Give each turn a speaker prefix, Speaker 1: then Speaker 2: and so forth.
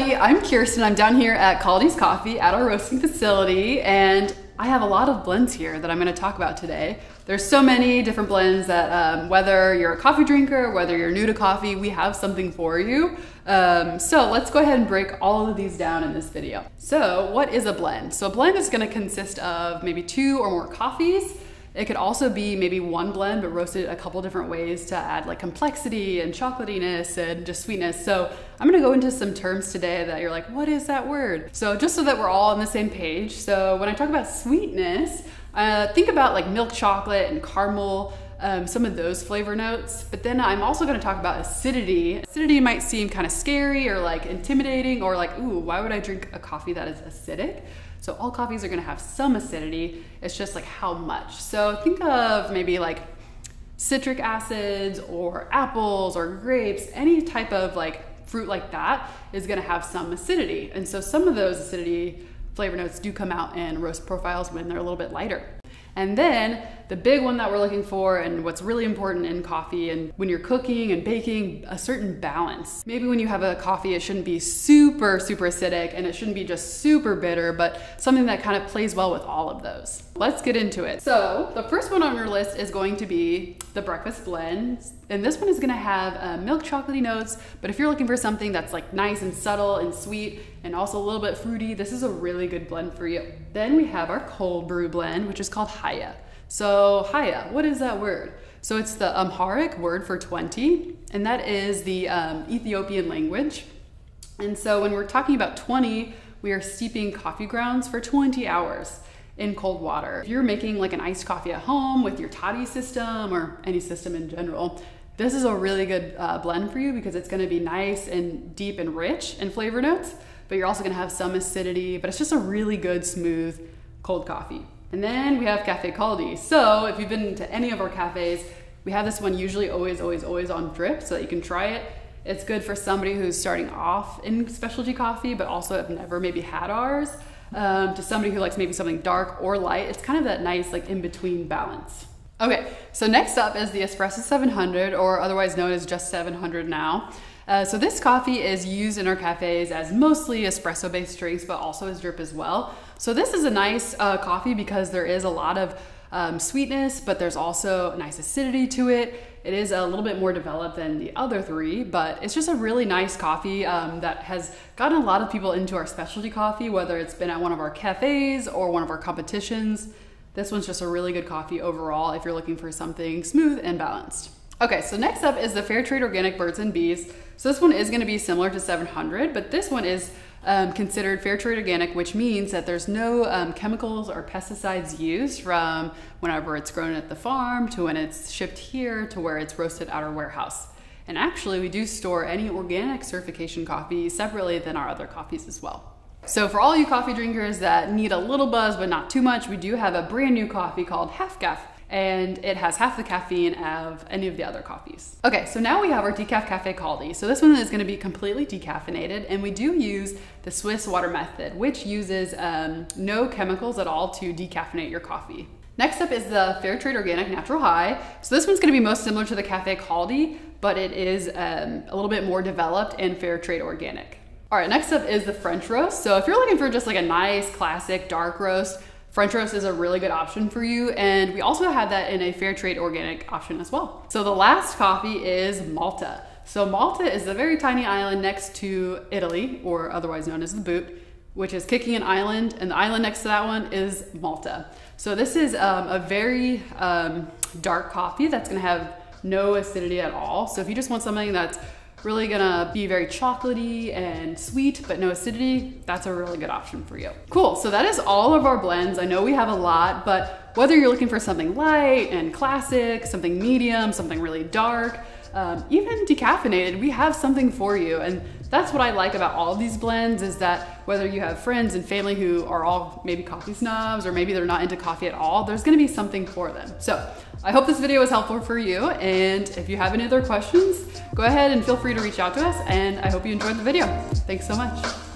Speaker 1: Everybody, I'm Kiersten. I'm down here at Kaldi's Coffee at our roasting facility and I have a lot of blends here that I'm gonna talk about today. There's so many different blends that um, whether you're a coffee drinker, whether you're new to coffee, we have something for you. Um, so let's go ahead and break all of these down in this video. So what is a blend? So a blend is gonna consist of maybe two or more coffees it could also be maybe one blend, but roasted a couple different ways to add like complexity and chocolatiness and just sweetness. So I'm gonna go into some terms today that you're like, what is that word? So just so that we're all on the same page. So when I talk about sweetness, uh, think about like milk chocolate and caramel, um, some of those flavor notes. But then I'm also gonna talk about acidity. Acidity might seem kind of scary or like intimidating or like, ooh, why would I drink a coffee that is acidic? So all coffees are gonna have some acidity. It's just like how much. So think of maybe like citric acids or apples or grapes, any type of like fruit like that is gonna have some acidity. And so some of those acidity flavor notes do come out in roast profiles when they're a little bit lighter. And then the big one that we're looking for and what's really important in coffee and when you're cooking and baking, a certain balance. Maybe when you have a coffee, it shouldn't be super, super acidic and it shouldn't be just super bitter, but something that kind of plays well with all of those. Let's get into it. So the first one on your list is going to be the breakfast blend. And this one is gonna have uh, milk chocolatey notes, but if you're looking for something that's like nice and subtle and sweet and also a little bit fruity, this is a really good blend for you. Then we have our cold brew blend, which is called Haya. So Haya, what is that word? So it's the Amharic word for 20, and that is the um, Ethiopian language. And so when we're talking about 20, we are steeping coffee grounds for 20 hours in cold water. If you're making like an iced coffee at home with your toddy system or any system in general, this is a really good uh, blend for you because it's gonna be nice and deep and rich in flavor notes, but you're also gonna have some acidity, but it's just a really good, smooth cold coffee. And then we have Cafe Kaldi. So if you've been to any of our cafes, we have this one usually always, always, always on drip so that you can try it. It's good for somebody who's starting off in specialty coffee, but also have never maybe had ours um, to somebody who likes maybe something dark or light. It's kind of that nice like in between balance. Okay, so next up is the Espresso 700, or otherwise known as just 700 now. Uh, so this coffee is used in our cafes as mostly espresso based drinks, but also as drip as well. So this is a nice uh, coffee because there is a lot of um, sweetness, but there's also a nice acidity to it. It is a little bit more developed than the other three, but it's just a really nice coffee um, that has gotten a lot of people into our specialty coffee, whether it's been at one of our cafes or one of our competitions. This one's just a really good coffee overall if you're looking for something smooth and balanced. Okay, so next up is the Fairtrade Organic Birds and Bees. So this one is gonna be similar to 700, but this one is um, considered fair trade organic, which means that there's no um, chemicals or pesticides used from whenever it's grown at the farm to when it's shipped here to where it's roasted at our warehouse. And actually, we do store any organic certification coffee separately than our other coffees as well. So for all you coffee drinkers that need a little buzz but not too much, we do have a brand new coffee called Half Caff and it has half the caffeine of any of the other coffees. Okay, so now we have our Decaf Cafe Kaldi. So this one is gonna be completely decaffeinated and we do use the Swiss water method, which uses um, no chemicals at all to decaffeinate your coffee. Next up is the Fairtrade Organic Natural High. So this one's gonna be most similar to the Cafe Kaldi, but it is um, a little bit more developed and Fairtrade Organic. All right, next up is the French roast. So if you're looking for just like a nice classic dark roast, French roast is a really good option for you. And we also have that in a fair trade organic option as well. So the last coffee is Malta. So Malta is a very tiny island next to Italy, or otherwise known as the Boot, which is kicking an island, and the island next to that one is Malta. So this is um, a very um, dark coffee that's gonna have no acidity at all. So if you just want something that's really gonna be very chocolatey and sweet, but no acidity, that's a really good option for you. Cool, so that is all of our blends. I know we have a lot, but whether you're looking for something light and classic, something medium, something really dark, um, even decaffeinated, we have something for you. And that's what I like about all these blends is that whether you have friends and family who are all maybe coffee snobs or maybe they're not into coffee at all, there's gonna be something for them. So I hope this video was helpful for you. And if you have any other questions, go ahead and feel free to reach out to us. And I hope you enjoyed the video. Thanks so much.